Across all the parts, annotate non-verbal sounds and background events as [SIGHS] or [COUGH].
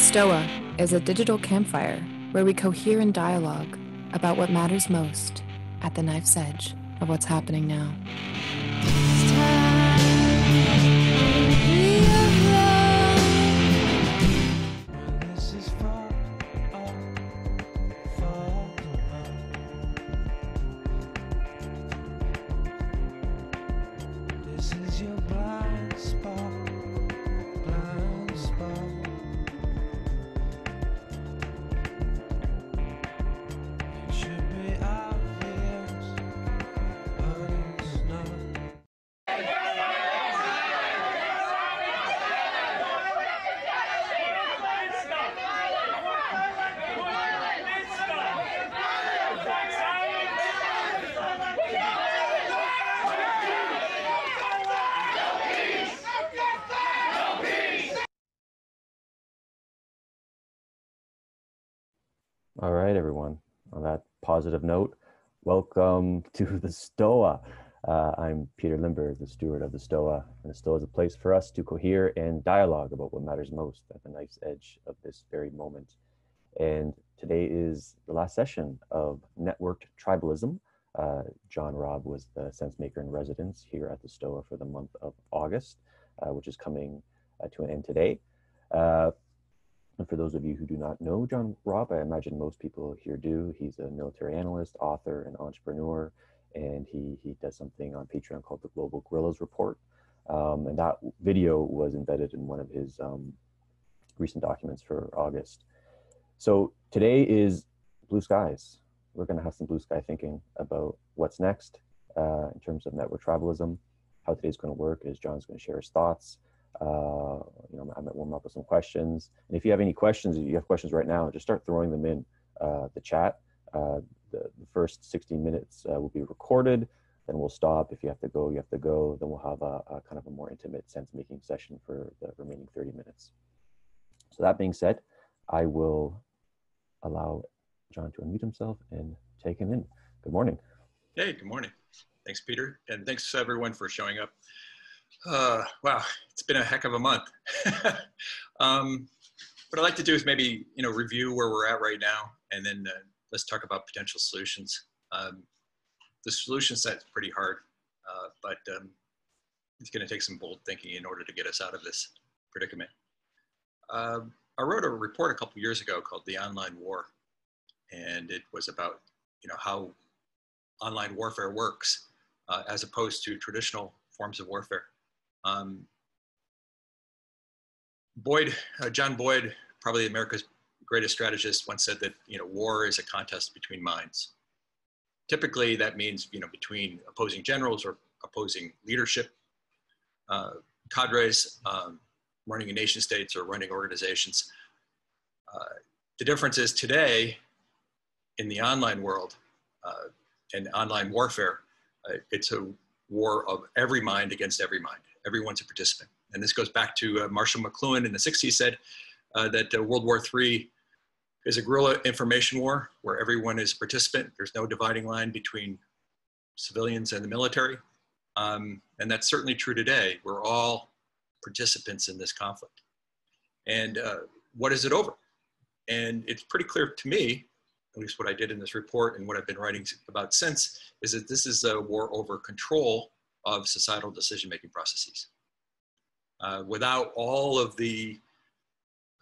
STOA is a digital campfire where we cohere in dialogue about what matters most at the knife's edge of what's happening now. Note, welcome [LAUGHS] to the STOA. Uh, I'm Peter Limberg, the steward of the STOA, and the STOA is a place for us to cohere and dialogue about what matters most at the knife's edge of this very moment. And today is the last session of Networked Tribalism. Uh, John Robb was the sense maker in residence here at the STOA for the month of August, uh, which is coming uh, to an end today. And for those of you who do not know John Robb, I imagine most people here do. He's a military analyst, author, and entrepreneur, and he he does something on Patreon called the Global Guerrillas Report. Um, and that video was embedded in one of his um, recent documents for August. So today is blue skies. We're going to have some blue sky thinking about what's next uh, in terms of network tribalism. How today's going to work is John's going to share his thoughts. Uh, you know, I might warm up with some questions. And if you have any questions, if you have questions right now, just start throwing them in uh, the chat. Uh, the, the first 60 minutes uh, will be recorded. Then we'll stop. If you have to go, you have to go. Then we'll have a, a kind of a more intimate sense-making session for the remaining 30 minutes. So that being said, I will allow John to unmute himself and take him in. Good morning. Hey, good morning. Thanks, Peter. And thanks everyone for showing up. Uh, wow, it's been a heck of a month. [LAUGHS] um, what I'd like to do is maybe, you know, review where we're at right now, and then uh, let's talk about potential solutions. Um, the solution set's pretty hard, uh, but um, it's going to take some bold thinking in order to get us out of this predicament. Um I wrote a report a couple years ago called "The Online War," and it was about, you know, how online warfare works uh, as opposed to traditional forms of warfare. Um, Boyd, uh, John Boyd, probably America's greatest strategist, once said that you know war is a contest between minds. Typically, that means you know between opposing generals or opposing leadership, uh, cadres um, running in nation states or running organizations. Uh, the difference is today, in the online world uh, and online warfare, uh, it's a war of every mind against every mind. Everyone's a participant. And this goes back to uh, Marshall McLuhan in the 60s said uh, that uh, World War III is a guerrilla information war where everyone is a participant. There's no dividing line between civilians and the military. Um, and that's certainly true today. We're all participants in this conflict. And uh, what is it over? And it's pretty clear to me, at least what I did in this report and what I've been writing about since, is that this is a war over control of societal decision-making processes. Uh, without all of the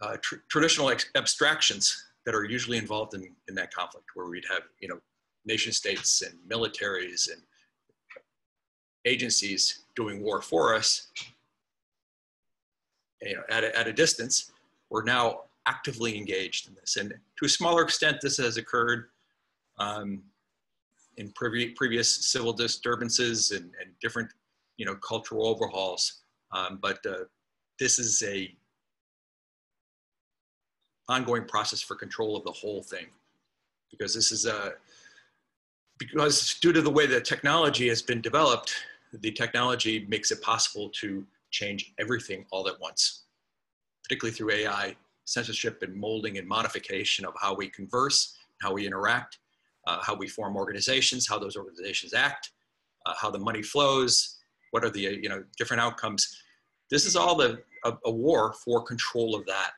uh, tr traditional abstractions that are usually involved in, in that conflict, where we'd have, you know, nation states and militaries and agencies doing war for us, you know, at a, at a distance, we're now actively engaged in this. And to a smaller extent, this has occurred um, in previ previous civil disturbances and, and, different, you know, cultural overhauls. Um, but uh, this is a ongoing process for control of the whole thing, because this is a because due to the way the technology has been developed, the technology makes it possible to change everything all at once, particularly through AI censorship and molding and modification of how we converse, how we interact, uh, how we form organizations, how those organizations act, uh, how the money flows, what are the you know different outcomes. This is all the a, a war for control of that.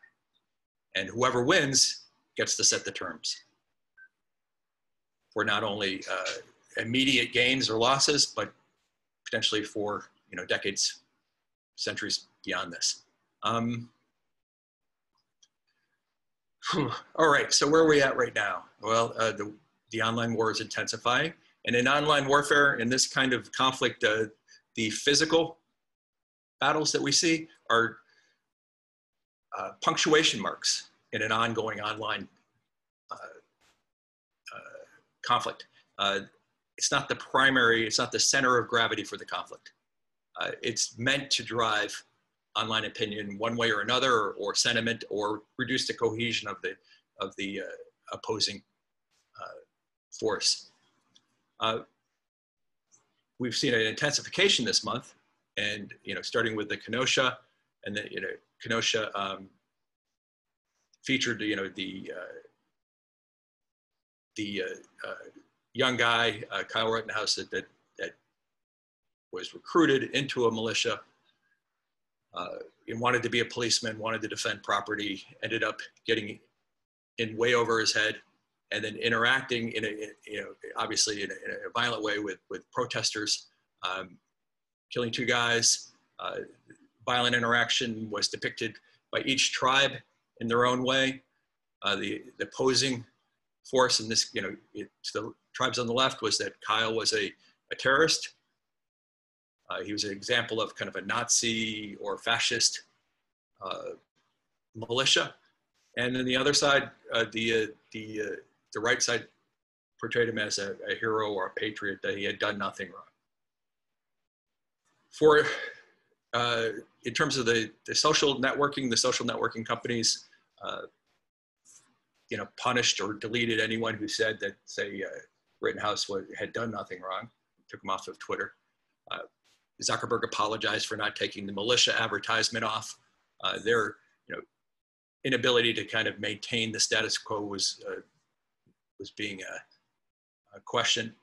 And whoever wins gets to set the terms for not only uh, immediate gains or losses, but potentially for you know decades, centuries beyond this. Um, all right, so where are we at right now? Well, uh, the, the online war is intensifying. And in online warfare, in this kind of conflict, uh, the physical battles that we see are uh, punctuation marks in an ongoing online uh, uh, conflict. Uh, it's not the primary, it's not the center of gravity for the conflict. Uh, it's meant to drive online opinion one way or another, or, or sentiment, or reduce the cohesion of the of the opposing force. we've seen an intensification this month, and you know, starting with the Kenosha, and then you know, Kenosha um, featured you know the uh, the uh, uh, young guy uh, Kyle Rittenhouse that, that that was recruited into a militia uh, and wanted to be a policeman, wanted to defend property, ended up getting in way over his head, and then interacting in a you know obviously in a, in a violent way with with protesters, um, killing two guys. Uh, violent interaction was depicted by each tribe in their own way. Uh, the, the opposing force in this, you know, it, to the tribes on the left was that Kyle was a, a terrorist. Uh, he was an example of kind of a Nazi or fascist uh, militia. And then the other side, uh, the, uh, the, the right side portrayed him as a, a, hero or a patriot, that he had done nothing wrong. For, uh, in terms of the, the social networking, the social networking companies, uh, you know, punished or deleted anyone who said that, say, uh, Rittenhouse was, had done nothing wrong, took him off of Twitter. Uh, Zuckerberg apologized for not taking the militia advertisement off. Uh, their, you know, inability to kind of maintain the status quo was uh, was being a, a question.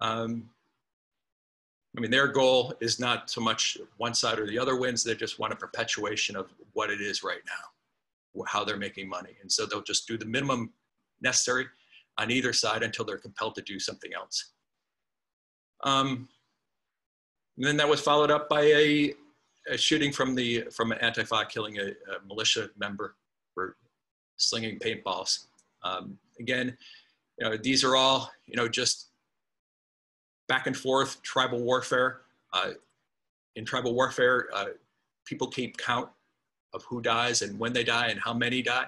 Um, I mean, their goal is not so much one side or the other wins. They just want a perpetuation of what it is right now how they're making money. And so they'll just do the minimum necessary on either side until they're compelled to do something else. Um, and then that was followed up by a, a shooting from the from an Antifa killing a, a militia member for slinging paintballs. Um, again, you know, these are all you know just back and forth tribal warfare. Uh, in tribal warfare, uh, people keep count of who dies and when they die and how many die.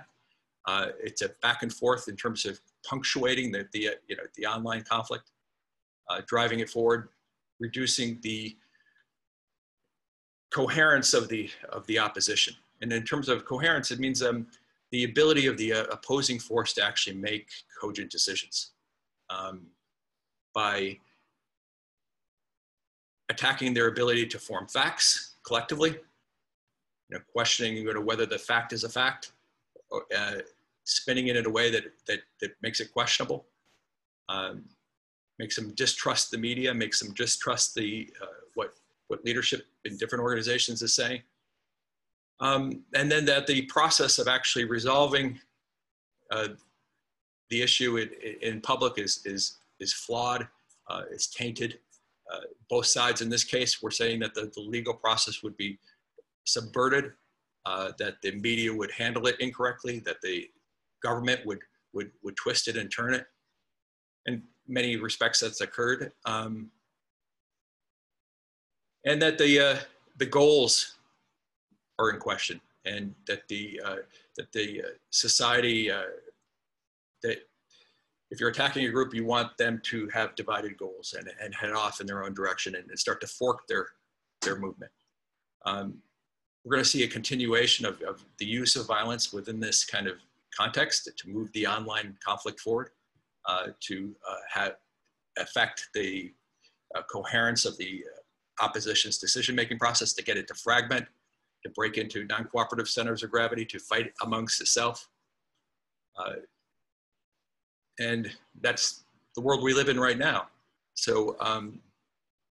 Uh, it's a back and forth in terms of punctuating the, the, you know, the online conflict, uh, driving it forward, reducing the coherence of the, of the opposition. And in terms of coherence, it means um, the ability of the uh, opposing force to actually make cogent decisions um, by attacking their ability to form facts collectively you know, questioning you know, whether the fact is a fact, or, uh, spinning it in a way that, that, that makes it questionable, um, makes them distrust the media, makes them distrust the, uh, what, what leadership in different organizations is saying. Um, and then that the process of actually resolving uh, the issue in, in, public is, is, is flawed, uh, is tainted. Uh, both sides in this case were saying that the, the legal process would be subverted, uh, that the media would handle it incorrectly, that the government would, would, would twist it and turn it. In many respects, that's occurred. Um, and that the, uh, the goals are in question and that the, uh, that the uh, society, uh, that if you're attacking a group, you want them to have divided goals and, and head off in their own direction and, and start to fork their, their movement. Um, we're going to see a continuation of, of the use of violence within this kind of context to move the online conflict forward, uh, to uh, have, affect the uh, coherence of the uh, opposition's decision-making process, to get it to fragment, to break into non-cooperative centers of gravity, to fight amongst itself. Uh, and that's the world we live in right now. So um,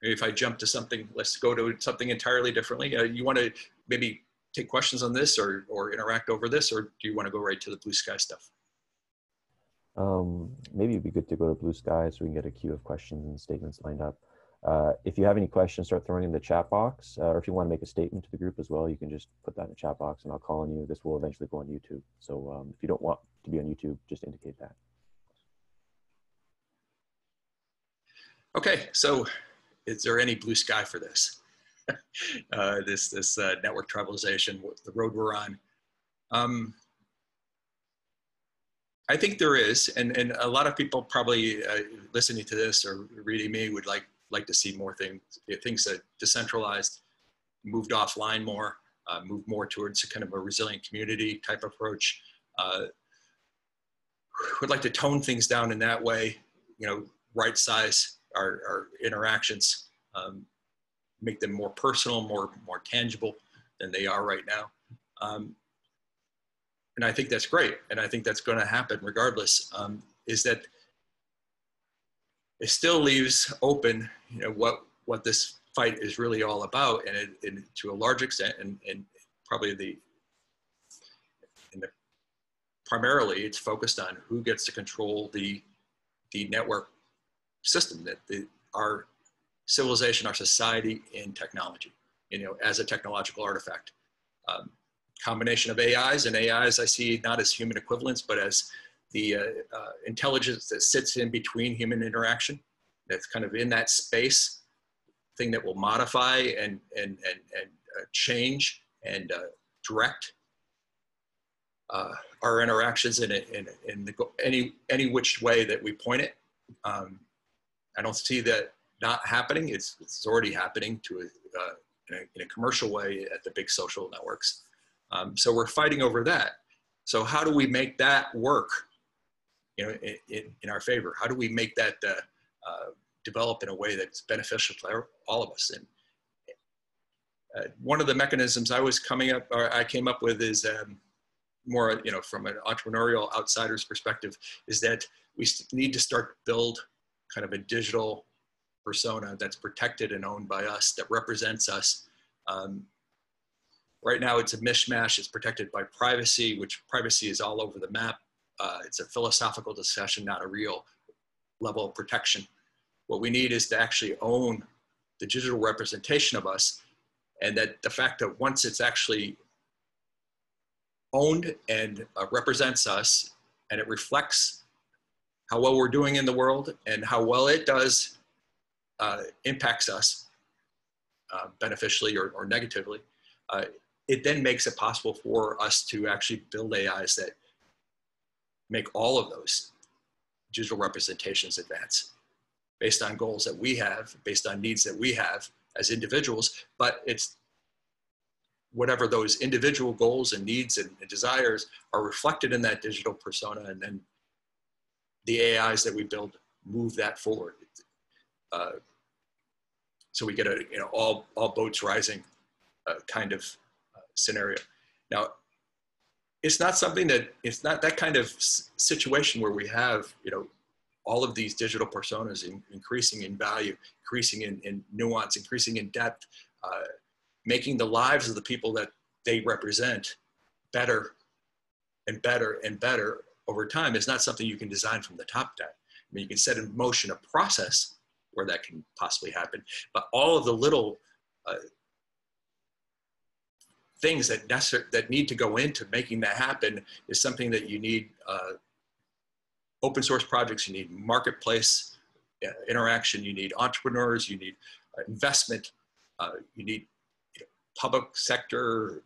if I jump to something, let's go to something entirely differently. Uh, you want to maybe take questions on this or, or interact over this, or do you want to go right to the blue sky stuff? Um, maybe it'd be good to go to Blue Sky so we can get a queue of questions and statements lined up. Uh, if you have any questions, start throwing in the chat box, uh, or if you want to make a statement to the group as well, you can just put that in the chat box and I'll call on you. This will eventually go on YouTube. So um, if you don't want to be on YouTube, just indicate that. Okay, so is there any blue sky for this? [LAUGHS] uh, this this uh, network tribalization, the road we're on. Um, I think there is, and, and a lot of people probably uh, listening to this or reading me would like like to see more things things that decentralized, moved offline more, uh, moved more towards a kind of a resilient community type approach. Uh, would like to tone things down in that way, you know, right size our, our interactions, um, make them more personal, more more tangible than they are right now. Um, and I think that's great, and I think that's going to happen regardless. Um, is that it still leaves open, you know, what what this fight is really all about, and, it, and to a large extent, and, and probably the, the primarily it's focused on who gets to control the the network system that the, our civilization, our society and technology, you know, as a technological artifact. Um, combination of AIs and AIs I see not as human equivalents, but as the uh, uh, intelligence that sits in between human interaction, that's kind of in that space, thing that will modify and, and, and, and uh, change and direct uh, our interactions in, in, in the, any, any which way that we point it. Um, I don't see that not happening. It's, it's already happening to a, uh, in, a, in a commercial way at the big social networks. Um, so we're fighting over that. So how do we make that work, you know, in, in, our favor? How do we make that uh, uh, develop in a way that's beneficial to all of us? And uh, one of the mechanisms I was coming up, or I came up with, is um, more, you know, from an entrepreneurial outsider's perspective, is that we need to start build kind of a digital persona that's protected and owned by us that represents us. Um, right now, it's a mishmash. It's protected by privacy, which privacy is all over the map. Uh, it's a philosophical discussion, not a real level of protection. What we need is to actually own the digital representation of us, and that the fact that once it's actually owned and uh, represents us, and it reflects how well we're doing in the world and how well it does uh, impacts us uh, beneficially or, or negatively, uh, it then makes it possible for us to actually build AIs that make all of those digital representations advance based on goals that we have, based on needs that we have as individuals, but it's whatever those individual goals and needs and, desires are reflected in that digital persona and then the AIs that we build move that forward. Uh, so we get a you know all all boats rising uh, kind of uh, scenario. Now, it's not something that it's not that kind of situation where we have you know all of these digital personas in, increasing in value, increasing in, in nuance, increasing in depth, uh, making the lives of the people that they represent better and better and better over time is not something you can design from the top down. I mean, you can set in motion a process where that can possibly happen, but all of the little uh, things that that need to go into making that happen is something that you need uh, open source projects, you need marketplace uh, interaction, you need entrepreneurs, you need uh, investment, uh, you need public sector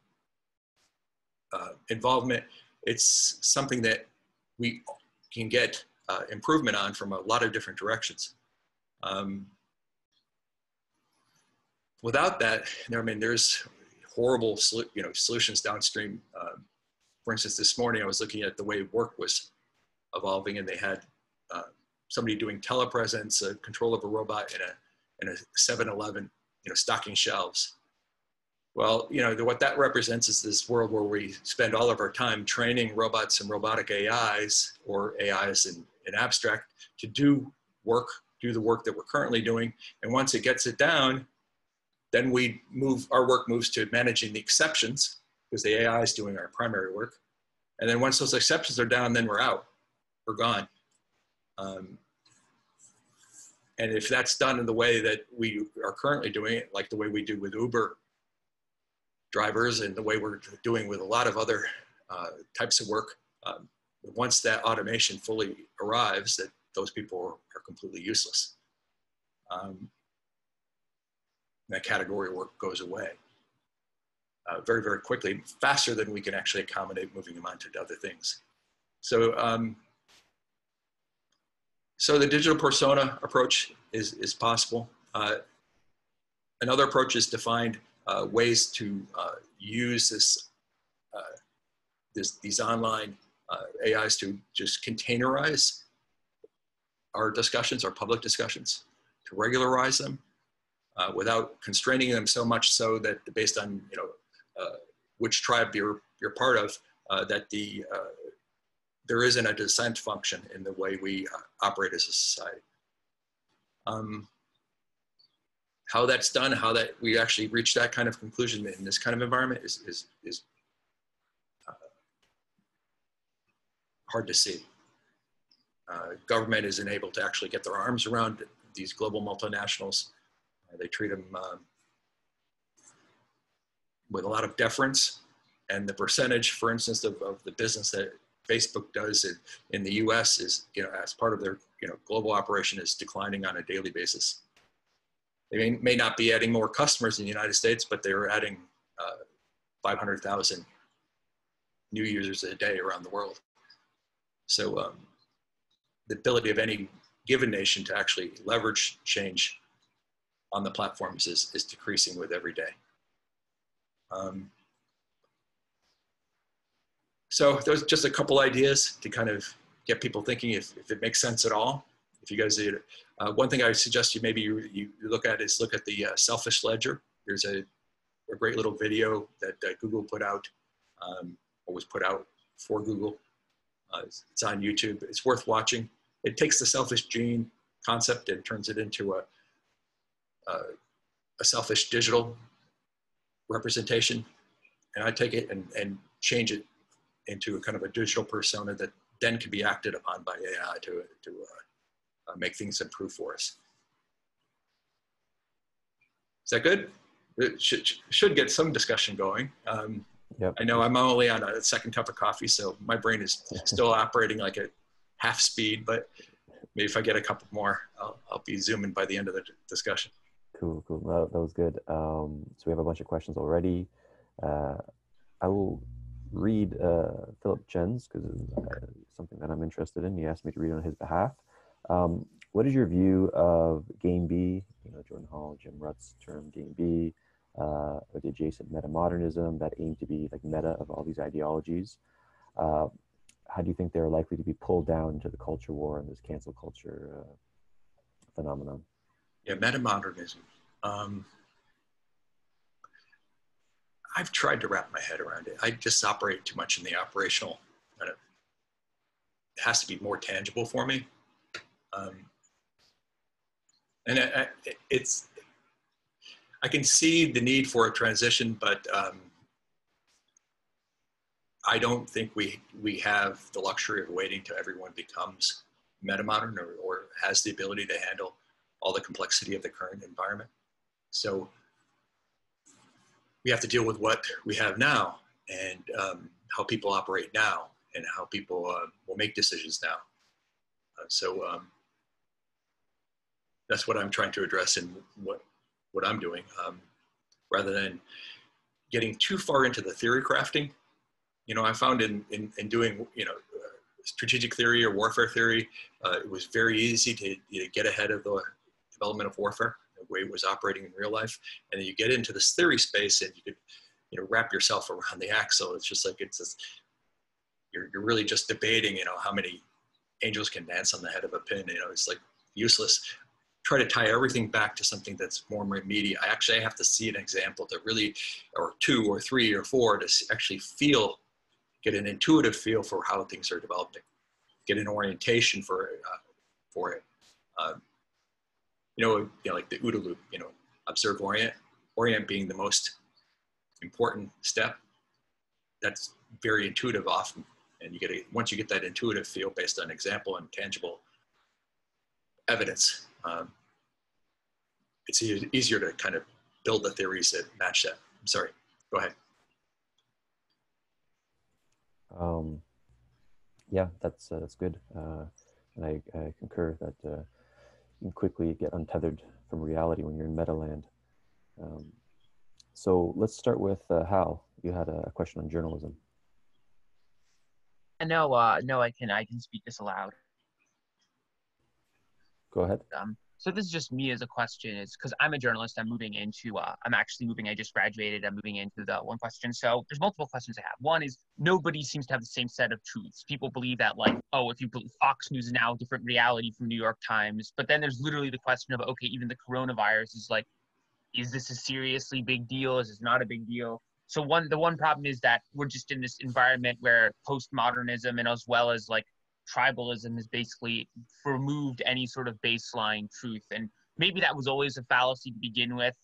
uh, involvement. It's something that we can get uh, improvement on from a lot of different directions. Um, without that, I mean, there's horrible, you know, solutions downstream. Uh, for instance, this morning I was looking at the way work was evolving, and they had uh, somebody doing telepresence, uh, control of a robot in a in a 7-Eleven, you know, stocking shelves. Well, you know, what that represents is this world where we spend all of our time training robots and robotic AIs or AIs in, in abstract to do work, do the work that we're currently doing. And once it gets it down, then we move, our work moves to managing the exceptions because the AI is doing our primary work. And then once those exceptions are down, then we're out, we're gone. Um, and if that's done in the way that we are currently doing it, like the way we do with Uber drivers and the way we're doing with a lot of other uh, types of work, um, once that automation fully arrives, that those people are, completely useless. Um, that category work goes away uh, very, very quickly, faster than we can actually accommodate moving them on to other things. So, um, so the digital persona approach is, is possible. Uh, another approach is to find uh, ways to uh, use this, uh, this, these online uh, AIs to just containerize our discussions, our public discussions, to regularize them uh, without constraining them so much so that based on you know uh, which tribe you're you're part of, uh, that the uh, there isn't a dissent function in the way we operate as a society. Um, how that's done, how that we actually reach that kind of conclusion in this kind of environment is is is uh, hard to see. Uh, government isn't able to actually get their arms around these global multinationals. They treat them um, with a lot of deference. And the percentage, for instance, of, of the business that Facebook does in, in the US is, you know, as part of their, you know, global operation is declining on a daily basis. They may, may not be adding more customers in the United States, but they're adding uh, 500,000 new users a day around the world. So um, the ability of any given nation to actually leverage change on the platforms is, is decreasing with every day. Um, so there's just a couple ideas to kind of get people thinking if, if it makes sense at all. If you guys, uh, one thing I suggest you maybe you, you look at is look at the uh, selfish ledger. There's a, a great little video that uh, Google put out, um, or was put out for Google. Uh, it's, on YouTube. It's worth watching. It takes the selfish gene concept and turns it into a, a, a selfish digital representation and I take it and, and change it into a kind of a digital persona that then can be acted upon by AI to, to uh, uh, make things improve for us. Is that good? It should, should get some discussion going. Um, yep. I know I'm only on a second cup of coffee, so my brain is [LAUGHS] still operating like at half speed, but maybe if I get a couple more, I'll, I'll be zooming by the end of the discussion. Cool, cool. That, that was good. Um, so we have a bunch of questions already. Uh, I will read uh, Philip Chen's because it's uh, something that I'm interested in. He asked me to read on his behalf. Um, what is your view of Game B? You know, Jordan Hall, Jim Rutt's term Game B, uh, or the adjacent meta modernism that aim to be like meta of all these ideologies. Uh, how do you think they're likely to be pulled down into the culture war and this cancel culture uh, phenomenon? Yeah, metamodernism. Um, I've tried to wrap my head around it. I just operate too much in the operational. It has to be more tangible for me. Um, and I, I, it's, I can see the need for a transition, but um, I don't think we we have the luxury of waiting till everyone becomes metamodern or, or has the ability to handle all the complexity of the current environment. So we have to deal with what we have now and um, how people operate now and how people uh, will make decisions now. Uh, so um, that's what I'm trying to address in what, what I'm doing, um, rather than getting too far into the theory crafting. You know, I found in, in, in doing, you know, uh, strategic theory or warfare theory, uh, it was very easy to you know, get ahead of the development of warfare, the way it was operating in real life. And then you get into this theory space and you could, you know, wrap yourself around the axle. It's just like, it's just, you're, you're really just debating, you know, how many angels can dance on the head of a pin. You know, it's like useless. Try to tie everything back to something that's more immediate. I actually have to see an example to really, or two or three or four to actually feel, get an intuitive feel for how things are developing, get an orientation for, uh, for it. Uh, you know, like the OODA loop, you know, observe orient, orient being the most important step. that's very intuitive often. And you get a, once you get that intuitive feel based on example and tangible evidence, um, it's e- easier to kind of build the theories that match that. I'm sorry. Go ahead. Um, yeah, that's uh, that's good, uh, and I, I concur that uh, can quickly get untethered from reality when you're in meta land. Um, so let's start with uh, Hal. You had a question on journalism. No, uh, no, I can I can speak this aloud. Go ahead. Um, so this is just me as a question is because I'm a journalist. I'm moving into. Uh, I'm actually moving. I just graduated. I'm moving into the one question. So there's multiple questions I have. One is nobody seems to have the same set of truths. People believe that like oh if you believe Fox News is now different reality from New York Times. But then there's literally the question of okay even the coronavirus is like is this a seriously big deal? Is this not a big deal? So one the one problem is that we're just in this environment where postmodernism and as well as like tribalism has basically removed any sort of baseline truth. And maybe that was always a fallacy to begin with.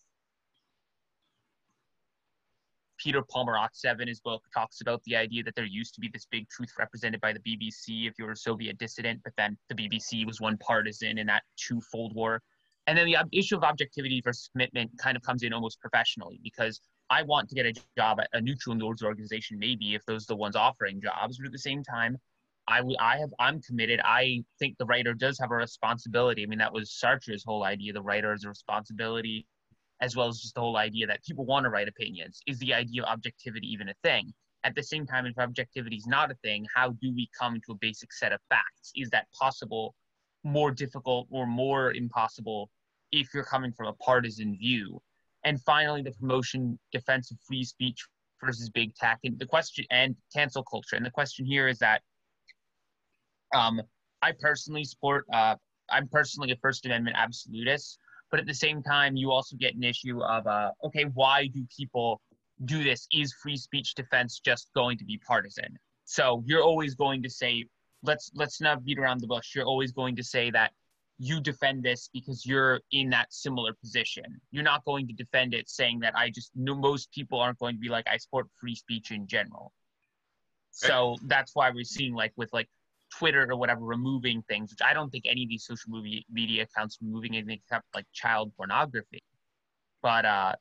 Peter Pomerantsev in his book talks about the idea that there used to be this big truth represented by the BBC if you were a Soviet dissident, but then the BBC was one partisan in that twofold war. And then the issue of objectivity versus commitment kind of comes in almost professionally because I want to get a job at a neutral news organization, maybe if those are the ones offering jobs, but at the same time, I, I have I'm committed. I think the writer does have a responsibility. I mean, that was Sartre's whole idea. The writer has a responsibility, as well as just the whole idea that people want to write opinions. Is the idea of objectivity even a thing? At the same time, if objectivity is not a thing, how do we come to a basic set of facts? Is that possible? More difficult or more impossible if you're coming from a partisan view? And finally, the promotion defense of free speech versus big tech, and the question and cancel culture. And the question here is that um, I personally support. Uh, I'm personally a First Amendment absolutist, but at the same time, you also get an issue of uh, okay, why do people do this? Is free speech defense just going to be partisan? So you're always going to say, let's let's not beat around the bush. You're always going to say that you defend this because you're in that similar position. You're not going to defend it saying that I just know most people aren't going to be like I support free speech in general. So that's why we're seeing like with like Twitter or whatever removing things, which I don't think any of these social media accounts removing anything except like child pornography. But uh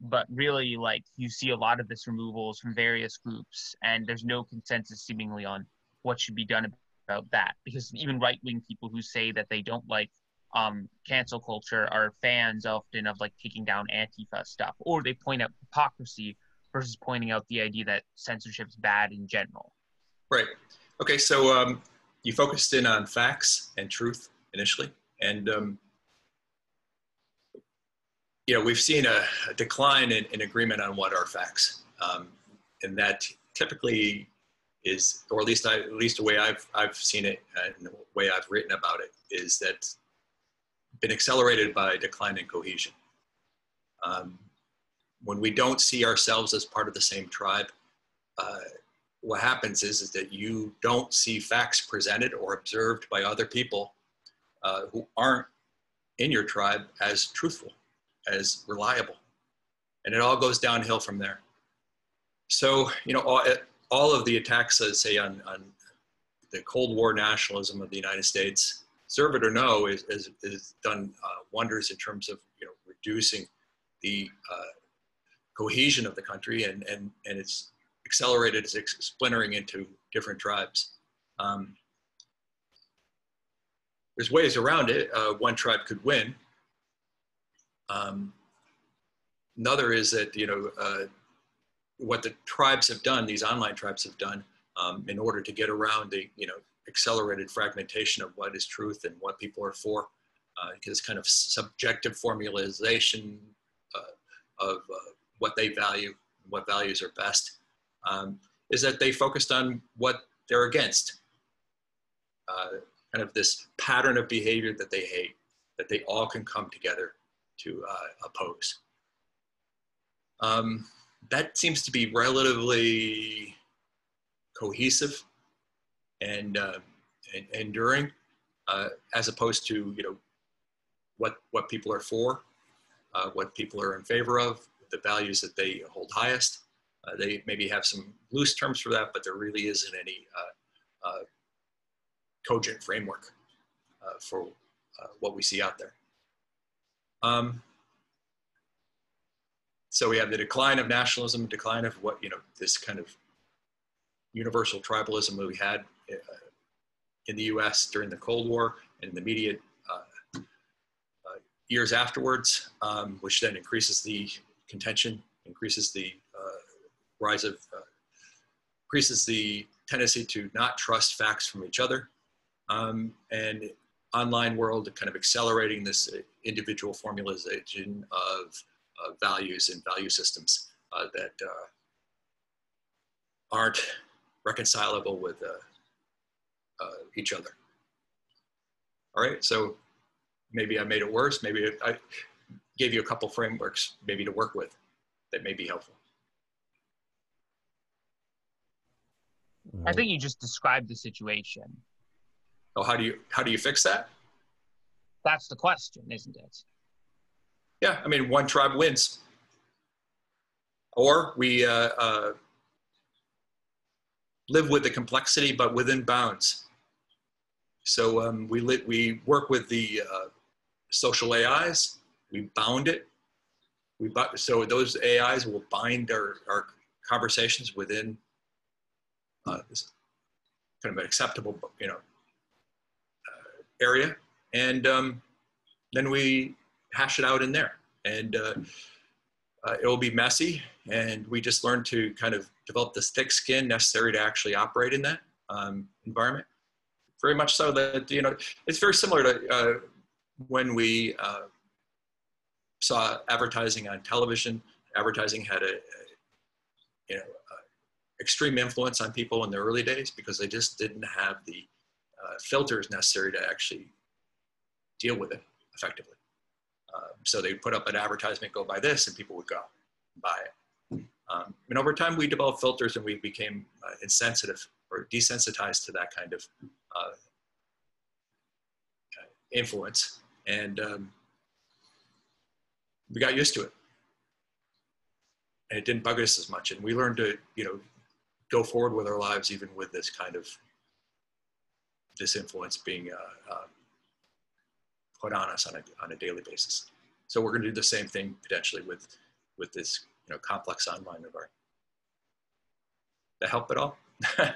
but really like you see a lot of this removals from various groups and there's no consensus seemingly on what should be done about that because even right-wing people who say that they don't like um, cancel culture are fans often of like taking down antifa stuff or they point out hypocrisy versus pointing out the idea that censorship's bad in general Right. Okay. So um, you focused in on facts and truth initially, and um, you know we've seen a, a decline in, in agreement on what are facts, um, and that typically is, or at least I, at least the way I've I've seen it and the way I've written about it is that been accelerated by decline in cohesion. Um, when we don't see ourselves as part of the same tribe, uh, what happens is, is that you don't see facts presented or observed by other people uh, who aren't in your tribe as truthful, as reliable. And it all goes downhill from there. So, you know, all, all of the attacks, uh, say, on, on the Cold War nationalism of the United States, serve it or no, is, is, is done uh, wonders in terms of, you know, reducing the uh, cohesion of the country and, and, and it's accelerated as splintering into different tribes. Um, there's ways around it. Uh, one tribe could win. Um, another is that you know uh, what the tribes have done. These online tribes have done um, in order to get around the you know accelerated fragmentation of what is truth and what people are for. Uh, kind of subjective formalization uh, of uh, what they value, what values are best um, is that they focused on what they're against. Uh, kind of this pattern of behavior that they hate, that they all can come together to uh, oppose. Um, that seems to be relatively cohesive and, uh, and enduring, uh, as opposed to you know what what people are for, uh, what people are in favor of, the values that they hold highest. Uh, they maybe have some loose terms for that, but there really isn't any uh, uh, cogent framework uh, for what we see out there. Um, so we have the decline of nationalism, decline of what, you know, this kind of universal tribalism that we had in the US during the Cold War and in the immediate uh, uh, years afterwards, um, which then increases the contention, increases the rise of, uh, increases the tendency to not trust facts from each other. Um, and online world kind of accelerating this individual formalization of uh, values and value systems uh, that uh, aren't reconcilable with uh, uh, each other. All right, so maybe I made it worse. Maybe I gave you a couple frameworks maybe to work with that may be helpful. I think you just described the situation. Oh, how do you how do you fix that? That's the question, isn't it? Yeah, I mean, one tribe wins. Or we uh, uh, live with the complexity, but within bounds. So um, we, li- we work with the uh, social AIs, we bound it. We bu- so those AIs will bind our, our conversations within uh, kind of an acceptable, you know, uh, area. And um, then we hash it out in there. And uh, uh, it will be messy, and we just learn to kind of develop this thick skin necessary to actually operate in that um, environment. Very much so that, you know, it's very similar to uh, when we uh, saw advertising on television. Advertising had a, a you know, extreme influence on people in the early days because they just didn't have the uh, filters necessary to actually deal with it effectively. Um, so they put up an advertisement, go buy this, and people would go buy it. Um, and over time, we developed filters and we became uh, insensitive or desensitized to that kind of uh, influence. And um, we got used to it. And it didn't bug us as much. And we learned to, you know, go forward with our lives even with this kind of this influence being uh, uh, put on us on a, on a daily basis. So we're going to do the same thing potentially with, with this you know, complex online environment. That help at all? [LAUGHS]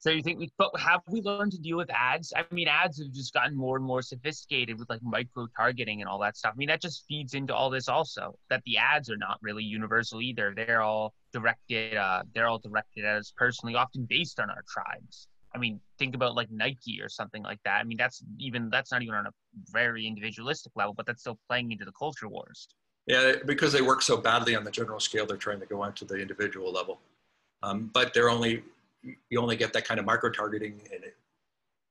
So you think we, but have we learned to deal with ads? I mean, ads have just gotten more and more sophisticated with like micro targeting and all that stuff. I mean, that just feeds into all this also. That the ads are not really universal either. They're all directed. Uh, they're all directed at us personally, often based on our tribes. I mean, think about like Nike or something like that. I mean, that's even that's not even on a very individualistic level, but that's still playing into the culture wars. Yeah, because they work so badly on the general scale, they're trying to go onto the individual level. Um, but they're only you only get that kind of micro targeting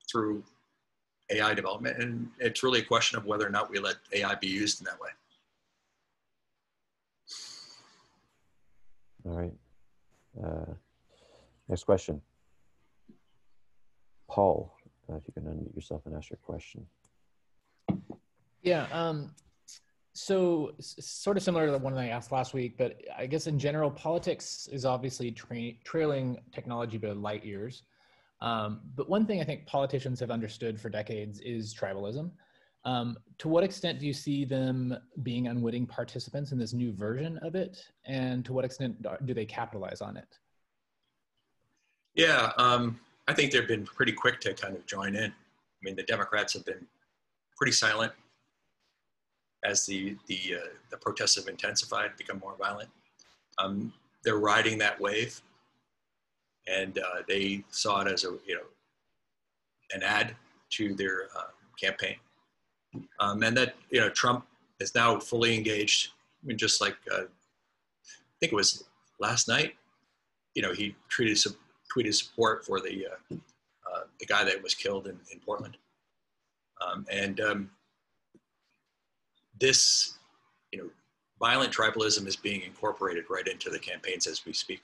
through AI development, and it's really a question of whether or not we let AI be used in that way. All right. Uh, next question. Paul, uh, if you can unmute yourself and ask your question. Yeah. Um, so sort of similar to the one that I asked last week, but I guess in general, politics is obviously tra- trailing technology by light years. Um, but one thing I think politicians have understood for decades is tribalism. Um, to what extent do you see them being unwitting participants in this new version of it? And to what extent do they capitalize on it? Yeah, um, I think they've been pretty quick to kind of join in. I mean, the Democrats have been pretty silent as the the uh, the protests have intensified, become more violent. Um, they're riding that wave, and uh, they saw it as a you know an ad to their uh, campaign, um, and that you know Trump is now fully engaged. I mean, just like uh, I think it was last night, you know, he tweeted support for the uh, uh, the guy that was killed in, in Portland, um, and um, this, you know, violent tribalism is being incorporated right into the campaigns as we speak.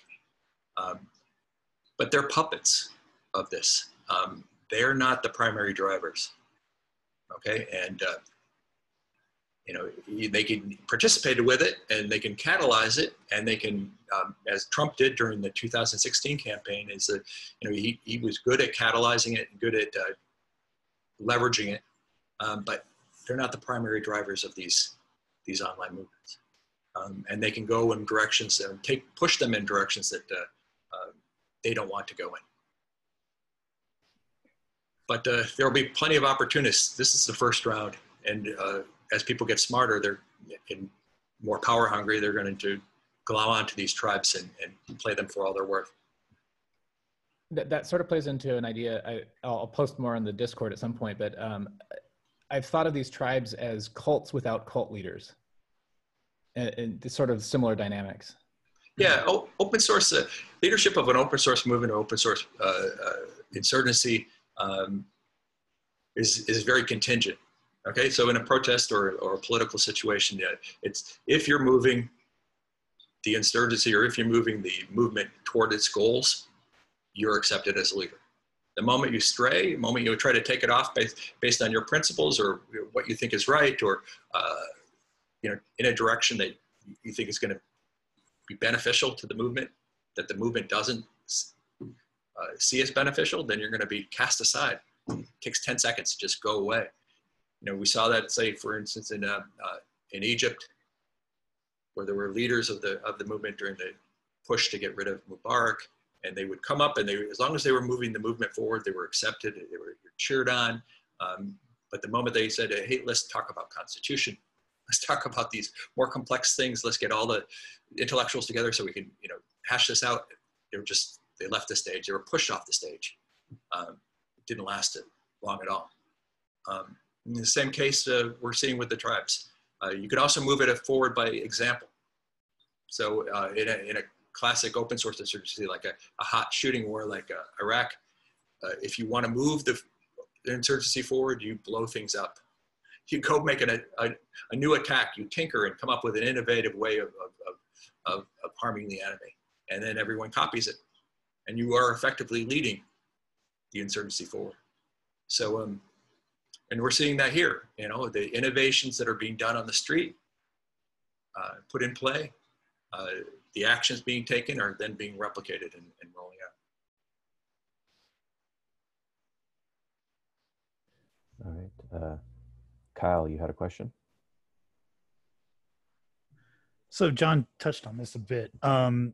Um, but they're puppets of this. Um, they're not the primary drivers. Okay, and uh, you know, they can participate with it and they can catalyze it and they can, um, as Trump did during the 2016 campaign, is that, you know, he, he was good at catalyzing it and good at uh, leveraging it, um, but they're not the primary drivers of these, these online movements. Um, and they can go in directions and take, push them in directions that uh, uh, they don't want to go in. But uh, there will be plenty of opportunists. This is the first round, and uh, as people get smarter, they're and more power hungry. They're going to glom onto these tribes and, and play them for all they're worth. that, that sort of plays into an idea I, I'll I'll post more on the discord at some point but um, i've thought of these tribes as cults without cult leaders and, and sort of similar dynamics Yeah, open source uh, leadership of an open source movement or open source uh, uh, insurgency um, is is very contingent. Okay, so in a protest or, or a political situation, it's if you're moving the insurgency or if you're moving the movement toward its goals, you're accepted as a leader. The moment you stray, the moment you try to take it off based, based on your principles or what you think is right, or uh, you know, in a direction that you think is going to be beneficial to the movement, that the movement doesn't uh, see as beneficial, then you're going to be cast aside. It takes 10 seconds to just go away. You know, we saw that, say, for instance, in uh, uh, in Egypt, where there were leaders of the of the movement during the push to get rid of Mubarak, and they would come up, and they, as long as they were moving the movement forward, they were accepted, they were cheered on. Um, but the moment they said, "Hey, let's talk about constitution," let's talk about these more complex things. Let's get all the intellectuals together so we can, you know, hash this out. They were just they left the stage. They were pushed off the stage. Um, it didn't last it long at all. Um, in the same case, uh, we're seeing with the tribes. Uh, you can also move it forward by example. So uh, in, a, in a classic open source insurgency, like a, a hot shooting war like uh, Iraq, uh, if you want to move the, the insurgency forward, you blow things up you go make an, a, a new attack, you tinker and come up with an innovative way of, of, of, of, harming the enemy. And then everyone copies it. And you are effectively leading the insurgency forward. So, um, and we're seeing that here, you know, the innovations that are being done on the street, uh, put in play, uh, the actions being taken are then being replicated and, and rolling out. All right. Uh, Kyle, you had a question? So John touched on this a bit. Um,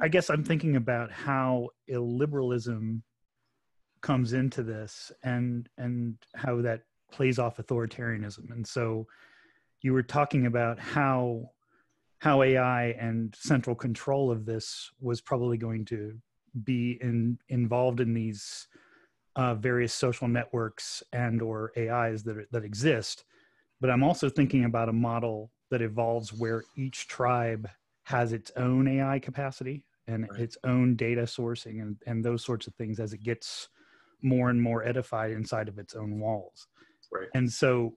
I guess I'm thinking about how illiberalism comes into this and and how that plays off authoritarianism. And so you were talking about how how AI and central control of this was probably going to be in, involved in these uh, various social networks and or AIs that that exist. But I'm also thinking about a model that evolves where each tribe has its own AI capacity and Right. its own data sourcing and, and those sorts of things as it gets more and more edified inside of its own walls. Right. And so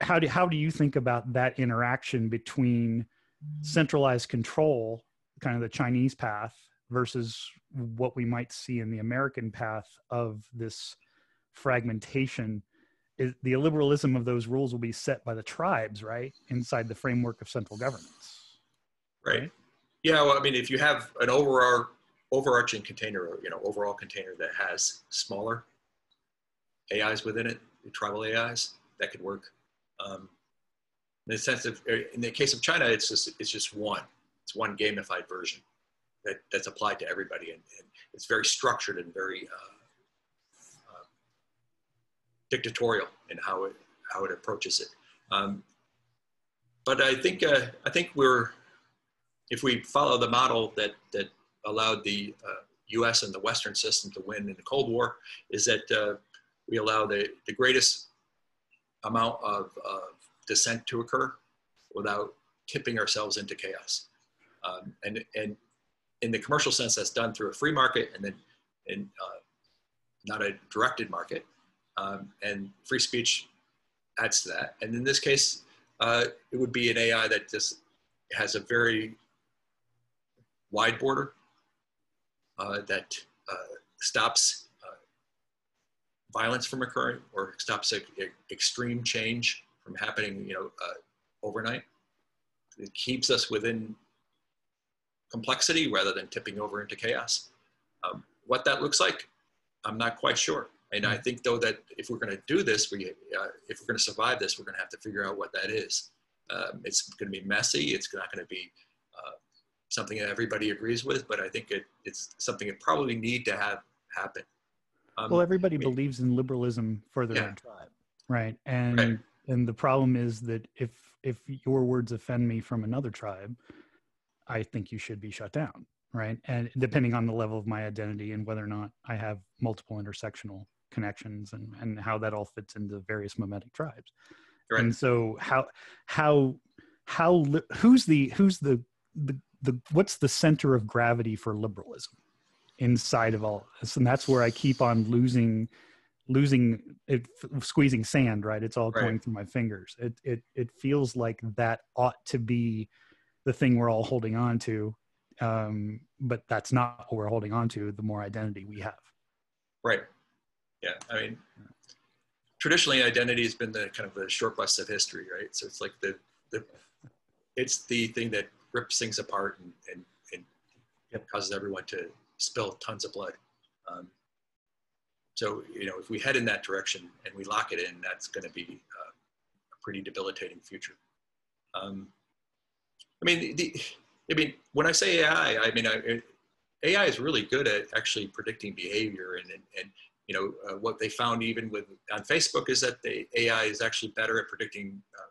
how do how do you think about that interaction between centralized control, kind of the Chinese path, versus what we might see in the American path of this fragmentation? Is the illiberalism of those rules will be set by the tribes, right, inside the framework of central governance. Right. Right. Yeah. Well, I mean, if you have an overall overarching container, or, you know, overall container that has smaller AIs within it, tribal AIs, that could work. Um, in the sense of, uh, in the case of China, it's just it's just one. It's one gamified version that, that's applied to everybody, and, and it's very structured and very uh, uh, dictatorial in how it how it approaches it. Um, but I think uh, I think we're if we follow the model that that allowed the uh, U.S. and the Western system to win in the Cold War, is that uh, we allow the, the greatest amount of, dissent to occur without tipping ourselves into chaos. Um, and, and in the commercial sense, that's done through a free market and then in, uh, not a directed market. Um, and free speech adds to that. And in this case, uh, it would be an AI that just has a very wide border uh, that uh, stops uh, violence from occurring or stops e- e- extreme change from happening, you know, uh, overnight. It keeps us within complexity rather than tipping over into chaos. Um, what that looks like, I'm not quite sure. And I think though that if we're going to do this, we uh, if we're going to survive this, we're going to have to figure out what that is. Um, it's going to be messy. It's not going to be something that everybody agrees with, but I think it, it's something that probably need to have happen. Um, well, everybody I mean- believes in liberalism for their Yeah. own tribe, right? And Right. and the problem is that if if your words offend me from another tribe, I think you should be shut down, right? And depending on the level of my identity and whether or not I have multiple intersectional connections and and how that all fits into various memetic tribes. Right. And so how how how who's the who's the the the what's the center of gravity for liberalism inside of all of this and that's where i keep on losing losing it squeezing sand right it's all Right. going through my fingers it it it feels like that ought to be the thing we're all holding on to um but that's not what we're holding on to the more identity we have Right. Yeah. I mean, traditionally, identity has been the kind of the short bus of history, right? So it's like the the it's the thing that rips things apart and and, and causes everyone to spill tons of blood. Um, so you know, if we head in that direction and we lock it in, that's going to be uh, a pretty debilitating future. Um, I mean, the, I mean, when I say AI, I mean, I, AI is really good at actually predicting behavior and, and, and you know, uh, what they found even with on Facebook is that the AI is actually better at predicting uh,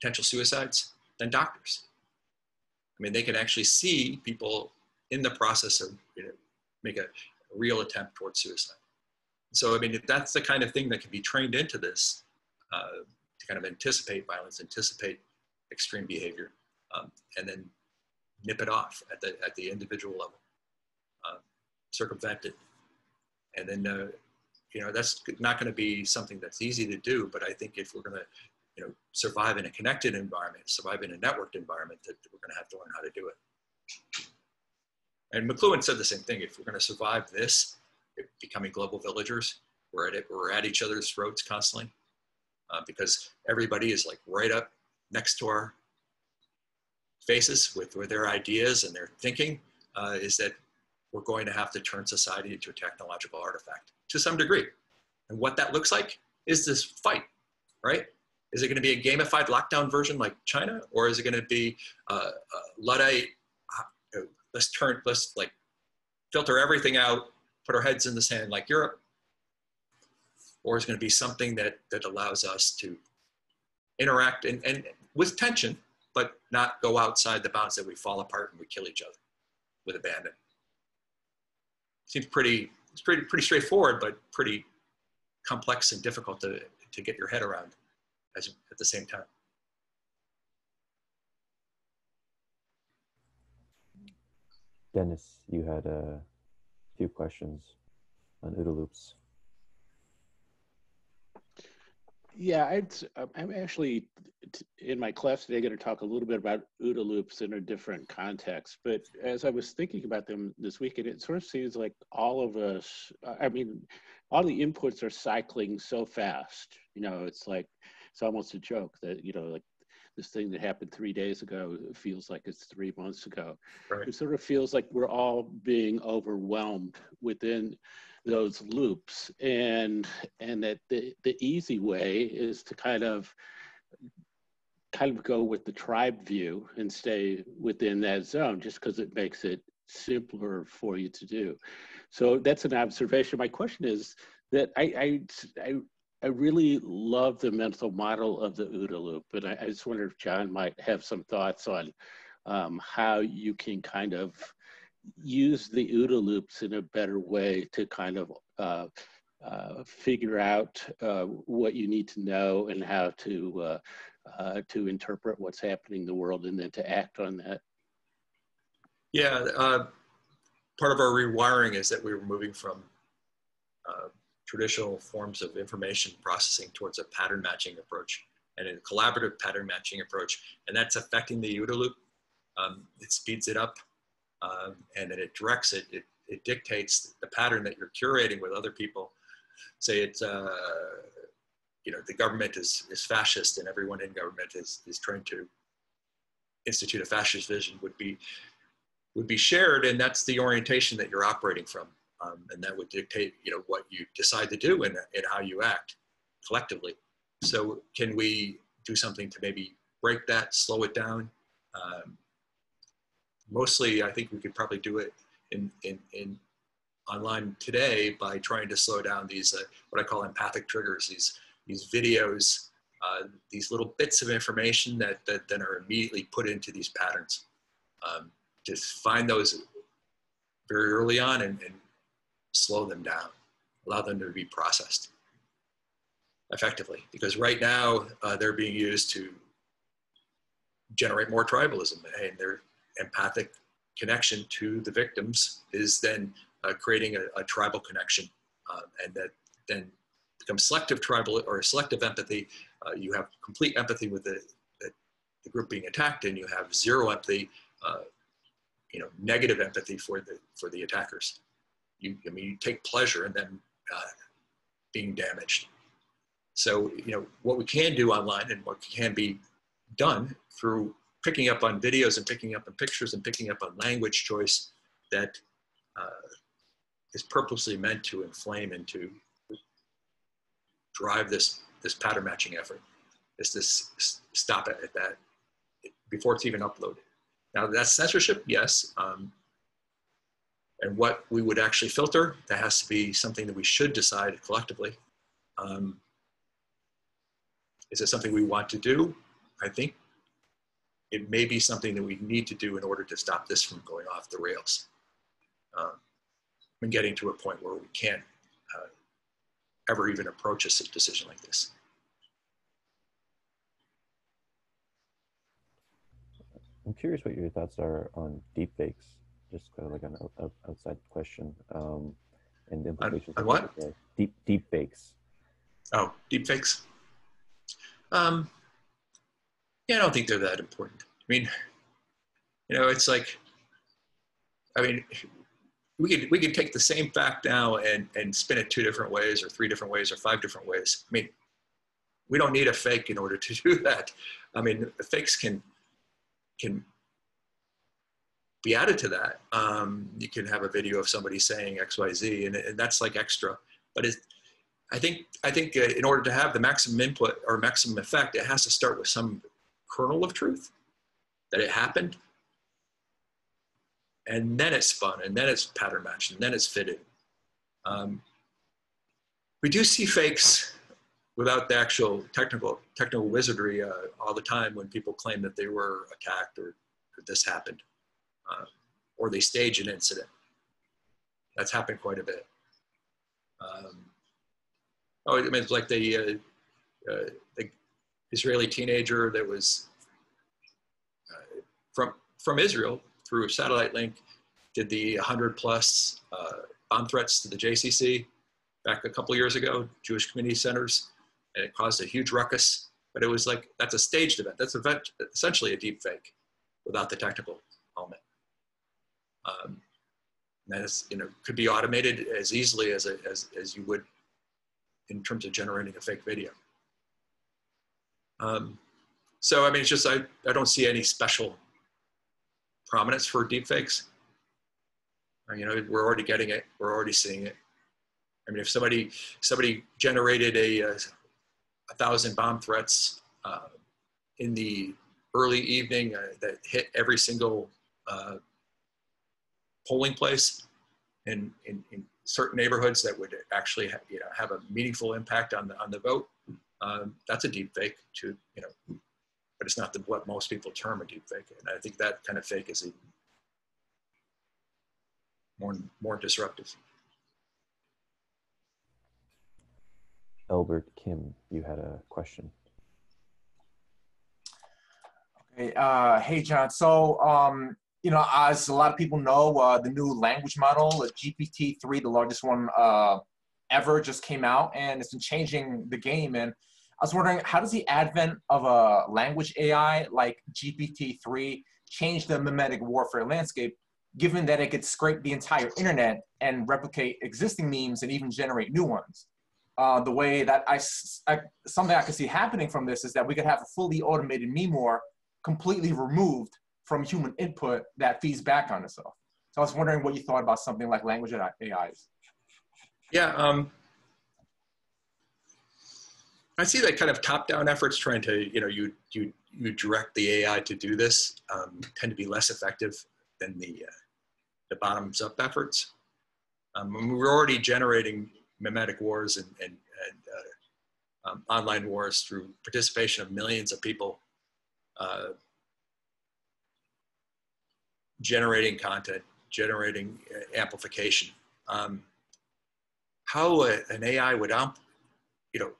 potential suicides than doctors. I mean, they can actually see people in the process of, you know, make a, real attempt towards suicide. So, I mean, if that's the kind of thing that can be trained into this uh, to kind of anticipate violence, anticipate extreme behavior, um, and then nip it off at the at the individual level, uh, circumvent it, and then uh, you know that's not going to be something that's easy to do. But I think if we're going to you know survive in a connected environment, survive in a networked environment, that we're going to have to learn how to do it. And McLuhan said the same thing. If we're going to survive this, becoming global villagers, we're at it, we're at each other's throats constantly, uh, because everybody is like right up next to our faces with, with their ideas and their thinking uh, is that we're going to have to turn society into a technological artifact to some degree. And what that looks like is this fight, right? Is it going to be a gamified lockdown version like China, or is it going to be uh, uh, Luddite? Uh, let's turn, let's like filter everything out, put our heads in the sand like Europe, or is it going to be something that that allows us to interact and, and with tension, but not go outside the bounds that we fall apart and we kill each other with abandon. Seems pretty, it's pretty, pretty straightforward, but pretty complex and difficult to, to get your head around as, at the same time. Dennis, you had a few questions on OODA loops. Yeah, I'd, s- um, I'm actually in my class today going to talk a little bit about OODA loops in a different context. But as I was thinking about them this weekend, it sort of seems like all of us, uh, I mean, all the inputs are cycling so fast. You know, it's like, it's almost a joke that, you know, like this thing that happened three days ago feels like it's three months ago. Right. It sort of feels like we're all being overwhelmed within those loops and and that the, the easy way is to kind of kind of go with the tribe view and stay within that zone just because it makes it simpler for you to do so that's an observation my question is that i i i, I really love the mental model of the OODA loop, and I, I just wonder if John might have some thoughts on um, how you can kind of use the OODA loops in a better way to kind of uh, uh, figure out uh, what you need to know and how to uh, uh, to interpret what's happening in the world and then to act on that. Yeah, uh, part of our rewiring is that we were moving from traditional forms of information processing towards a pattern matching approach and a collaborative pattern matching approach. And that's affecting the OODA loop. Um, it speeds it up um, and then it directs it. it. It dictates the pattern that you're curating with other people. Say it's, uh, you know the government is is fascist and everyone in government is is trying to institute a fascist vision would be would be shared and that's the orientation that you're operating from um, and that would dictate you know what you decide to do and, and how you act collectively. So can we do something to maybe break that slow it down? Um, mostly i think we could probably do it in in, in online today by trying to slow down these uh, what i call empathic triggers these these videos uh, these little bits of information that, that then are immediately put into these patterns. Um, find those very early on and, and slow them down, allow them to be processed effectively. Because right now uh, they're being used to generate more tribalism and their empathic connection to the victims is then uh, creating a, a, tribal connection uh, and that then becomes selective tribal or selective empathy. Uh, you have complete empathy with the, the, the, group being attacked and you have zero empathy uh, you know, negative empathy for the, for the attackers. You, I mean, you take pleasure in them uh, being damaged. So, you know, what we can do online and what can be done through picking up on videos and picking up on pictures and picking up on language choice that uh, is purposely meant to inflame and to drive this, this pattern matching effort is to stop it at that before it's even uploaded. Now that's censorship, yes. Um, and what we would actually filter, that has to be something that we should decide collectively. Um, is it something we want to do? I think it may be something that we need to do in order to stop this from going off the rails um, and getting to a point where we can't uh, ever even approach a decision like this. I'm curious what your thoughts are on deepfakes, just kind of like an outside question, um, and the implications. On, on what? Deep deepfakes. Oh, deepfakes. Um, yeah, I don't think they're that important. I mean, you know, it's like, I mean, we could we could take the same fact now and and spin it two different ways, or three different ways, or five different ways. I mean, we don't need a fake in order to [LAUGHS] do that. I mean, fakes can can be added to that. Um, you can have a video of somebody saying X, Y, Z, and, and that's like extra. But it, I think I think uh, in order to have the maximum input or maximum effect, it has to start with some kernel of truth that it happened, and then it's spun, and then it's pattern matched, and then it's fitted. Um, we do see fakes without the actual technical technical wizardry uh, all the time when people claim that they were attacked or, or this happened, uh, or they stage an incident. That's happened quite a bit. Um, oh, I mean, it's like the, uh, uh the Israeli teenager that was uh, from from Israel through a satellite link did the 100 plus uh, bomb threats to the JCC back a couple years ago, Jewish community centers and it caused a huge ruckus. But it was like that's a staged event. That's event, essentially a deep fake without the technical element. Um, that is, you know, could be automated as easily as, a, as, as you would in terms of generating a fake video. Um, so, I mean, it's just, I, I don't see any special prominence for deepfakes. Uh, you know, we're already getting it. We're already seeing it. I mean, if somebody, somebody generated a, a a thousand bomb threats uh, in the early evening uh, that hit every single uh, polling place in, in, in, certain neighborhoods that would actually have, you know, have a meaningful impact on the, on the vote. Um, that's a deep fake to, you know, but it's not the, what most people term a deep fake. And I think that kind of fake is even more, more disruptive. Albert Kim, you had a question. Okay. Uh, hey, John. So, um, you know, as a lot of people know, uh, the new language model, GPT-3, the largest one uh, ever, just came out, and it's been changing the game. And I was wondering, how does the advent of a language AI like GPT-3 change the memetic warfare landscape, given that it could scrape the entire internet and replicate existing memes and even generate new ones? uh, the way that I, I- something I could see happening from this is that we could have a fully automated Memor completely removed from human input that feeds back on itself. So I was wondering what you thought about something like language AIs. Yeah, um, I see that kind of top-down efforts trying to, you know, you you you direct the AI to do this um, tend to be less effective than the uh, the bottoms-up efforts. Um, we're already generating memetic wars and and, and uh, um, online wars through participation of millions of people uh, generating content, generating uh, amplification. Um, how a, an AI would, amp, you know,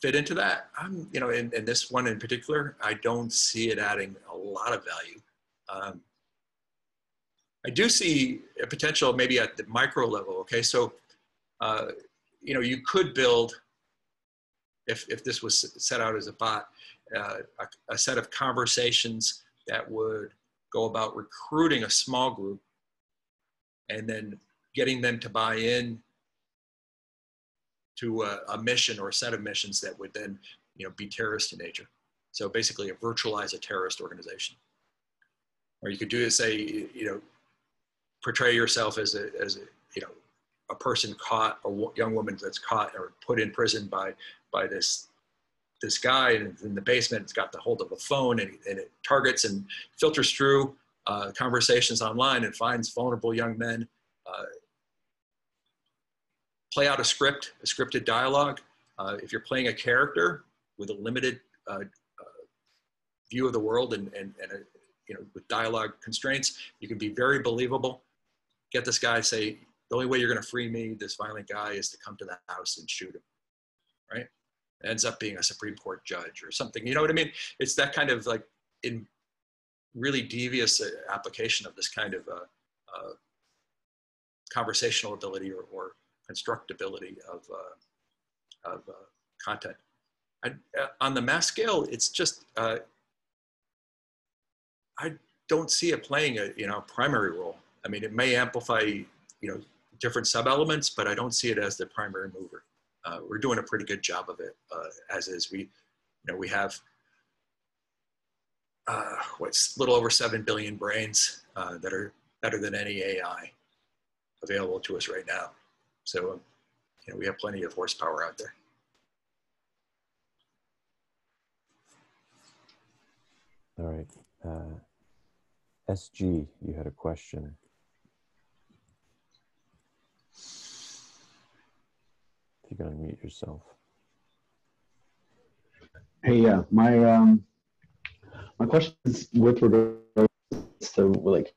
fit into that? I'm, you know, in, in this one in particular, I don't see it adding a lot of value. Um, I do see a potential maybe at the micro level. Okay, so uh, you know, you could build if if this was set out as a bot, uh, a, a set of conversations that would go about recruiting a small group and then getting them to buy in to a, a, mission or a set of missions that would then you know be terrorist in nature. So basically a virtualize a terrorist organization. Or you could do it say you know portray yourself as a as a you know a person caught a young woman that's caught or put in prison by by this this guy in, the basement it's got the hold of a phone and, and it targets and filters through uh, conversations online and finds vulnerable young men uh, play out a script a scripted dialogue. Uh, if you're playing a character with a limited uh, uh, view of the world and, and, and a, you know with dialogue constraints you can be very believable. Get this guy say the only way you're going to free me this violent guy is to come to the house and shoot him. Right ends up being a Supreme Court judge or something. You know what I mean? It's that kind of like in really devious uh, application of this kind of uh, uh, conversational ability or, or constructability of, uh, of uh, content. Uh, on the mass scale, it's just, I don't see it playing a you know primary role. I mean, it may amplify you know different sub elements, but I don't see it as the primary mover uh, we're doing a pretty good job of it uh, as is. We, you know, we have uh, what's a little over seven billion brains uh, that are better than any AI available to us right now. So, um, you know, we have plenty of horsepower out there. All right. Uh, SG, you had a question. You can unmute yourself. Hey, yeah, my um, my question is with regards to like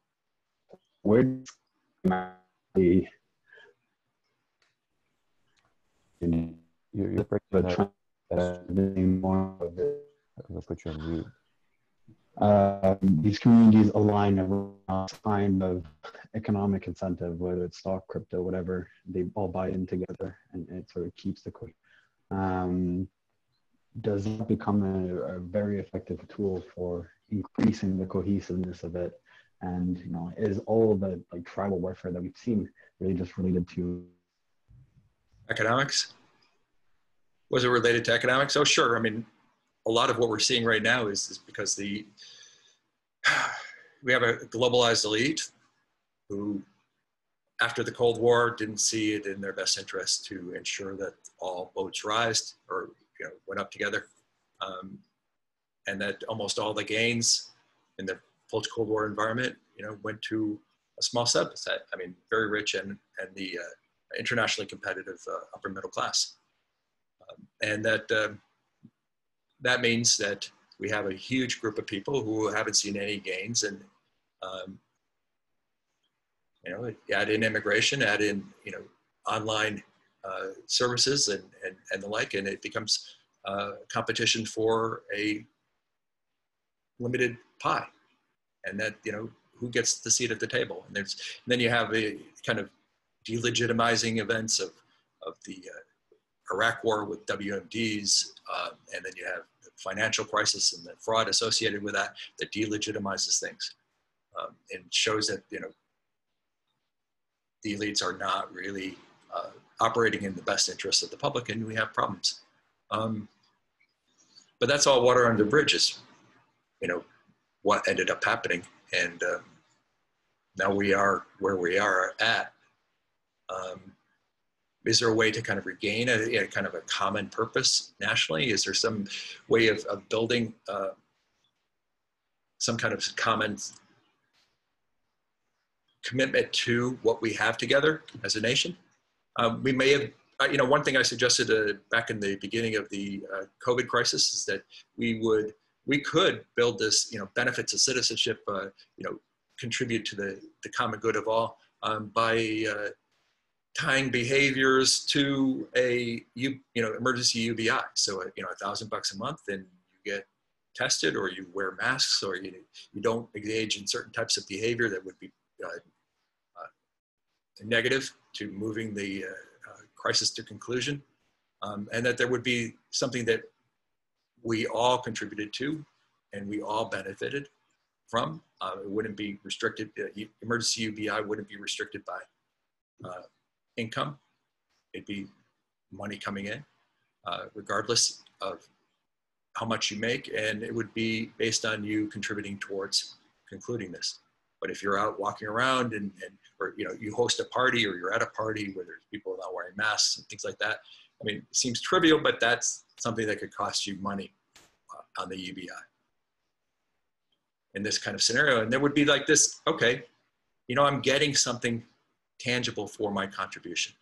where the you're, you're breaking up. more of it. I'm gonna put you on mute. Uh, these communities align around kind of economic incentive, whether it's stock, crypto, whatever, they all buy in together and it sort of keeps the coin. Um, does that become a, a, very effective tool for increasing the cohesiveness of it? And you know, is all the like tribal warfare that we've seen really just related to economics? Was it related to economics? Oh, sure. I mean, a lot of what we're seeing right now is, is because the [SIGHS] we have a globalized elite who, after the Cold War, didn't see it in their best interest to ensure that all boats rise or you know, went up together, um, and that almost all the gains in the post-Cold War environment, you know, went to a small subset. I mean, very rich and and the uh, internationally competitive uh, upper middle class, um, and that uh, that means that we have a huge group of people who haven't seen any gains and um, you know, add in immigration, add in, you know, online uh, services and, and, and the like, and it becomes uh, competition for a limited pie. And that, you know, who gets the seat at the table? And there's, and then you have a kind of delegitimizing events of, of the uh, Iraq war with WMDs, um, and then you have the financial crisis and the fraud associated with that that delegitimizes things um, and shows that, you know, the elites are not really uh, operating in the best interest of the public, and we have problems. Um, but that's all water under bridges. You know what ended up happening, and um, now we are where we are at. Um, is there a way to kind of regain a, a, kind of a common purpose nationally? Is there some way of, of building uh, some kind of common commitment to what we have together as a nation? Um, we may have, uh, you know, one thing I suggested uh, back in the beginning of the uh, COVID crisis is that we would, we could build this, you know, benefits of citizenship, uh, you know, contribute to the, the common good of all um, by uh, tying behaviors to a you you know emergency UBI. So you know a thousand bucks a month, and you get tested, or you wear masks, or you you don't engage in certain types of behavior that would be uh, uh, negative to moving the uh, uh, crisis to conclusion, um, and that there would be something that we all contributed to, and we all benefited from. Uh, it wouldn't be restricted. emergency UBI wouldn't be restricted by income. It'd be money coming in, uh, regardless of how much you make, and it would be based on you contributing towards concluding this. But if you're out walking around and, and or you know you host a party or you're at a party where there's people not wearing masks and things like that, I mean, it seems trivial, but that's something that could cost you money uh, on the UBI in this kind of scenario. And there would be like this, okay, you know, I'm getting something tangible for my contribution.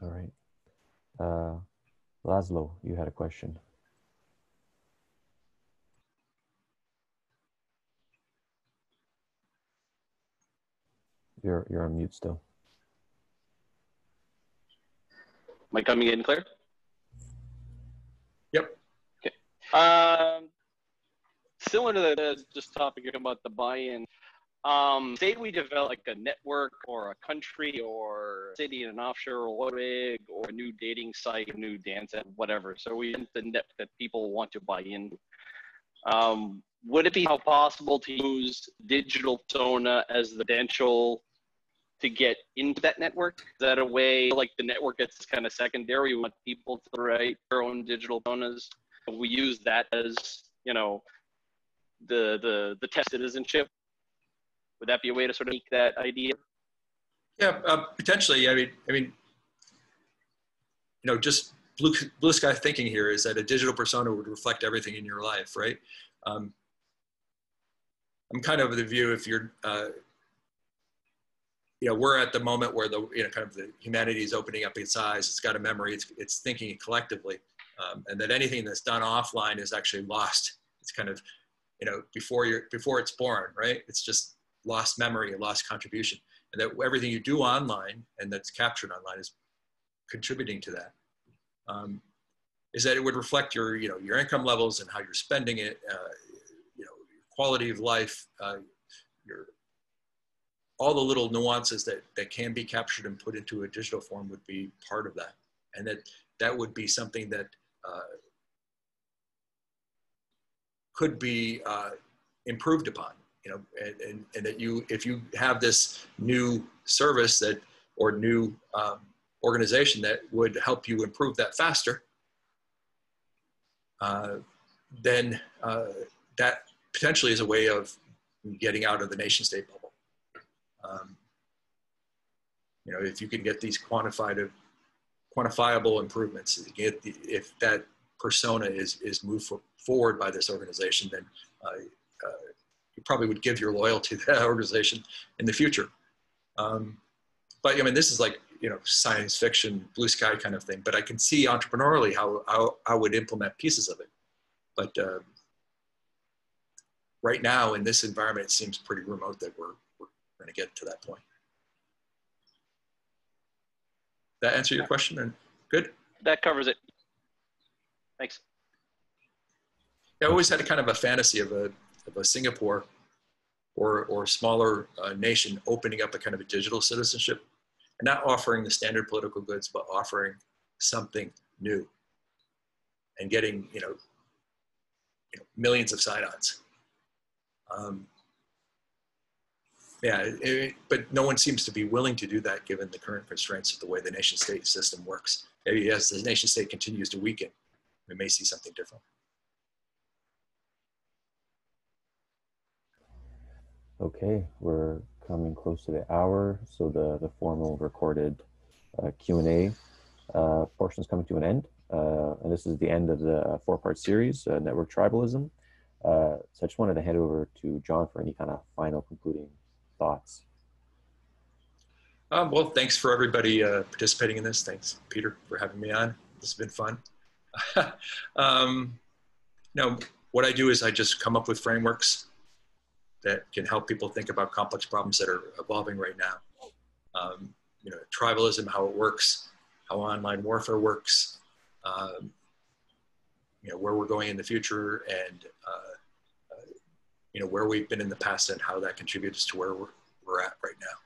All right. Uh, Laszlo, you had a question. You're, you're on mute still. Am I coming in clear? Yep. Okay. Um, similar to the just topic about the buy-in. Um, say we develop like a network or a country or city in an offshore oil rig or a new dating site, a new dance whatever. So we the net that people want to buy in. Um, would it be possible to use digital persona as the credential to get into that network? Is that a way like the network gets kind of secondary? We want people to write their own digital personas. We use that as, you know, the the the test citizenship. Would that be a way to sort of make that idea? Yeah, uh, potentially. I mean, I mean, you know, just blue blue sky thinking here is that a digital persona would reflect everything in your life, right? Um, I'm kind of the view if you're uh, you know, we're at the moment where the, you know, kind of the humanity is opening up its eyes. It's got a memory. It's, it's thinking collectively. Um, and that anything that's done offline is actually lost. It's kind of, you know, before you're, before it's born, right? It's just lost memory, lost contribution. And that everything you do online and that's captured online is contributing to that. Um, is that it would reflect your, you know, your income levels and how you're spending it, uh, you know, your quality of life, uh, your all the little nuances that, that can be captured and put into a digital form would be part of that. And that that would be something that could be uh, improved upon, you know, and, and, and, that you, if you have this new service that, or new um, organization that would help you improve that faster, uh, then uh, that potentially is a way of getting out of the nation state bubble. Um, you know, if you can get these quantified, quantifiable improvements, if that persona is, is moved for, forward by this organization, then uh, uh, you probably would give your loyalty to that [LAUGHS] organization in the future. Um, but I mean, this is like, you know, science fiction, blue sky kind of thing, but I can see entrepreneurially how, how I would implement pieces of it. But uh, right now in this environment, it seems pretty remote that we're, going to get to that point. That answer your question? And good. That covers it. Thanks. I always had a kind of a fantasy of a of a Singapore or or smaller uh, nation opening up a kind of a digital citizenship and not offering the standard political goods, but offering something new and getting you know you know, millions of sign-ons. Um, yeah, it- but no one seems to be willing to do that given the current constraints of the way the nation state system works. Maybe as the nation state continues to weaken, we may see something different. Okay, we're coming close to the hour, so the, the formal recorded uh, Q&A uh, portion is coming to an end. Uh, and this is the end of the four-part series, uh, Network Tribalism. Uh, so I just wanted to hand over to John for any kind of final concluding thoughts. Um, well, thanks for everybody uh, participating in this. Thanks, Peter, for having me on. This has been fun. [LAUGHS] um, what I do is I just come up with frameworks that can help people think about complex problems that are evolving right now. Um, you know, tribalism, how it works, how online warfare works, um, you know, where we're going in the future, and uh, you know where we've been in the past and how that contributes to where we're, we're at right now.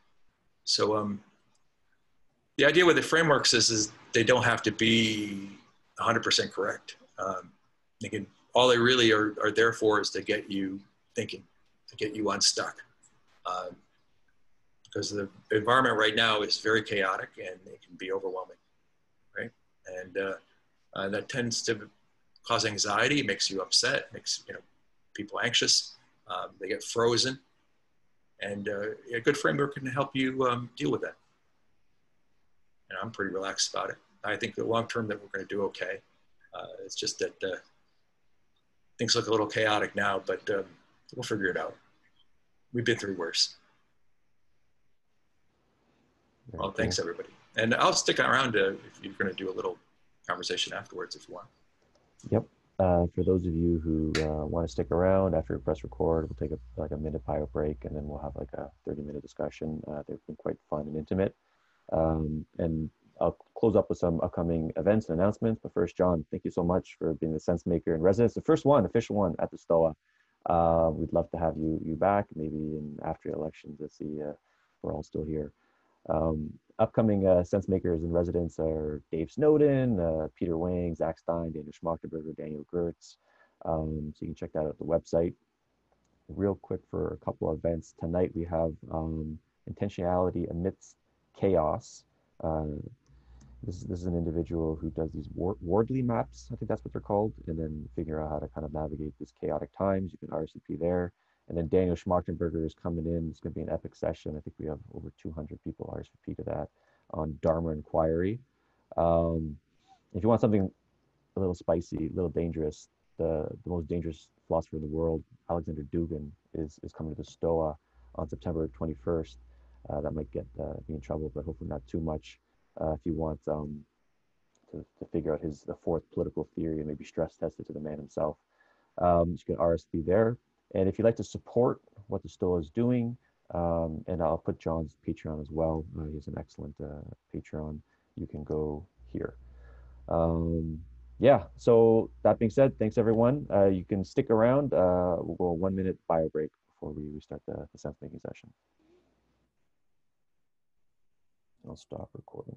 So um, the idea with the frameworks is, is they don't have to be 100% correct. Um, they can, all they really are, are there for is to get you thinking, to get you unstuck. Um, because the environment right now is very chaotic and it can be overwhelming, right? And uh, uh, that tends to cause anxiety, makes you upset, makes you know people anxious. Um, they get frozen, and uh, a good framework can help you um, deal with that. And I'm pretty relaxed about it. I think the long term that we're going to do okay. Uh, it's just that uh, things look a little chaotic now, but um, we'll figure it out. We've been through worse. Well, thanks everybody, and I'll stick around to, if you're going to do a little conversation afterwards if you want. Yep. Uh, for those of you who uh, want to stick around after we press record, we'll take a, like a minute bio break and then we'll have like a 30 minute discussion. Uh, they've been quite fun and intimate. Um, and I'll close up with some upcoming events and announcements. But first, John, thank you so much for being the sense maker in residence, the first one, official one at the STOA. Uh, we'd love to have you you back, maybe in after elections. Let's see, uh, we're all still here. Um, upcoming uh, sense makers in residence are Dave Snowden, uh, Peter Wang, Zak Stein, Daniel Schmachtenberger, Daniel Görtz. Um, so you can check that out at the website. Real quick for a couple of events tonight, we have um, intentionality amidst chaos. Uh, this is this is an individual who does these Ward- Wardley maps. I think that's what they're called, and then figure out how to kind of navigate these chaotic times. You can RSVP there. And then Daniel Schmachtenberger is coming in. It's going to be an epic session. I think we have over 200 people RSVP to that on Dharma Inquiry. Um, if you want something a little spicy, a little dangerous, the, the most dangerous philosopher in the world, Alexander Dugin, is, is coming to the Stoa on September 21st. Uh, that might get uh, me in trouble, but hopefully not too much. Uh, if you want um, to, to figure out his the fourth political theory and maybe stress test it to the man himself, um, you can RSVP there. And if you'd like to support what the Stoa is doing, um, and I'll put John's Patreon as well. Uh, an excellent uh, Patreon. You can go here. Um, yeah, so that being said, thanks everyone. Uh, you can stick around. Uh, we'll go a one minute bio break before we restart the, the sense making session. I'll stop recording.